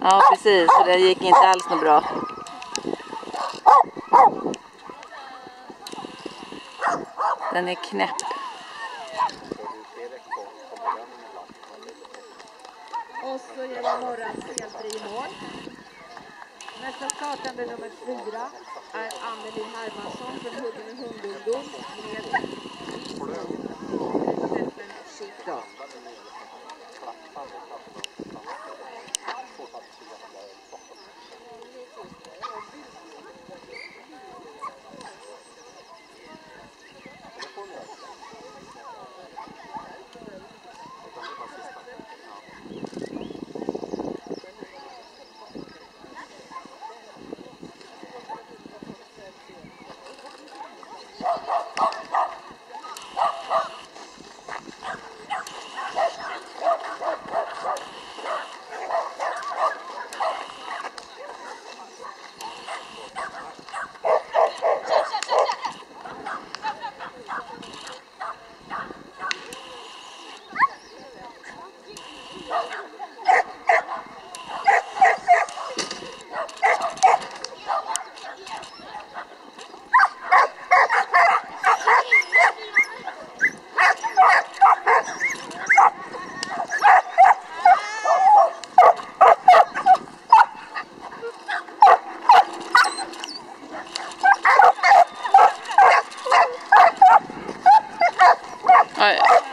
Ja, precis. Så det gick inte alls något bra. Den är knäpp. Och så är det Morrans felfri mål. Nästa startande nummer fyra är Anneli Hermansson från Huddinge hundungdom med Steffen Schick. I,